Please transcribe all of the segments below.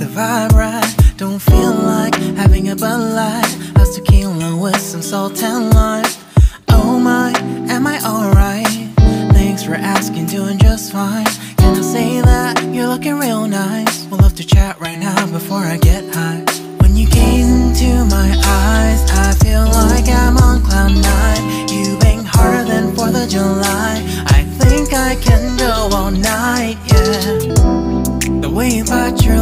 vibe right. Don't feel like having a Bud Light. How's tequila with some salt and lime? Oh my, am I alright? Thanks for asking, doing just fine. Can I say that you're looking real nice? We'll love to chat right now before I get high. When you gaze into my eyes, I feel like I'm on cloud nine. You bang harder than 4th of July. I think I can go all night, yeah. The way you bite your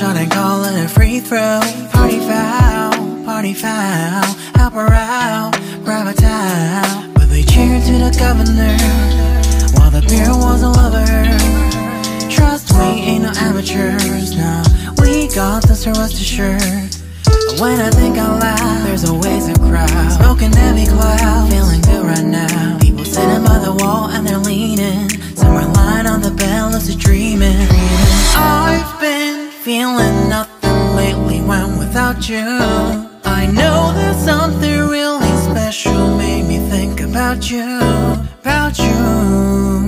Shot and call it a free throw. Party foul, party foul, help her out, grab a towel. But they cheered to the governor, while the beer was a lover. Trust me, ain't no amateurs, now. We got this, so rest assured When I think out loud, there's always a crowd Smoking heavy cloud, feeling good right now People sitting by the wall and they're leaning Somewhere lying on the bed, lucid dreaming I've been feeling nothing lately when without you. I know that something really special made me think about you About you